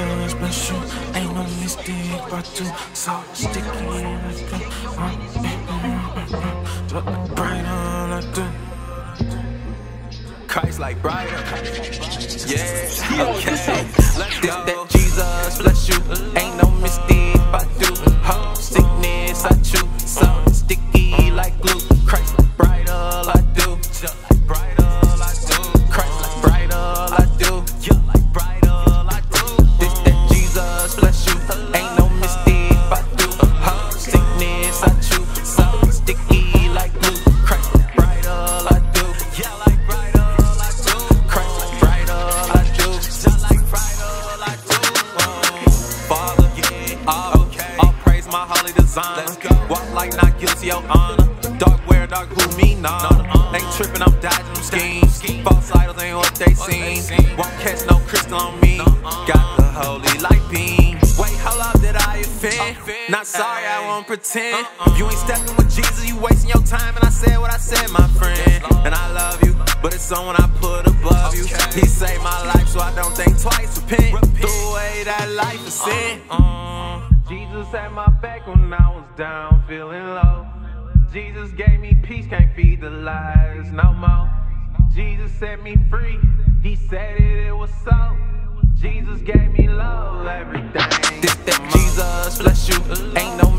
Jesus bless you. Ain't no mistake but you. So sticky like that. Look like brighter like that. Christ like brighter. Yeah, okay. Let's go. That Jesus bless you. Ain't my holy design. Walk like not guilty, your honor. Dark wear, dark who me, nah. Ain't tripping, I'm dodging them schemes. False idols ain't what they seem. Won't catch no crystal on me. Got the holy light beam. Wait, hold up, did I offend? Not sorry, I won't pretend. If you ain't stepping with Jesus, you wasting your time. And I said what I said, my friend. And I love you, but it's someone I put above you. He saved my life, so I don't think twice. Repent, throw away that life of sin. Jesus had my back when I was down, feeling low. Jesus gave me peace, can't feed the lies no more. Jesus set me free, He said it, it was so. Jesus gave me love, everything. This Jesus bless you, ain't no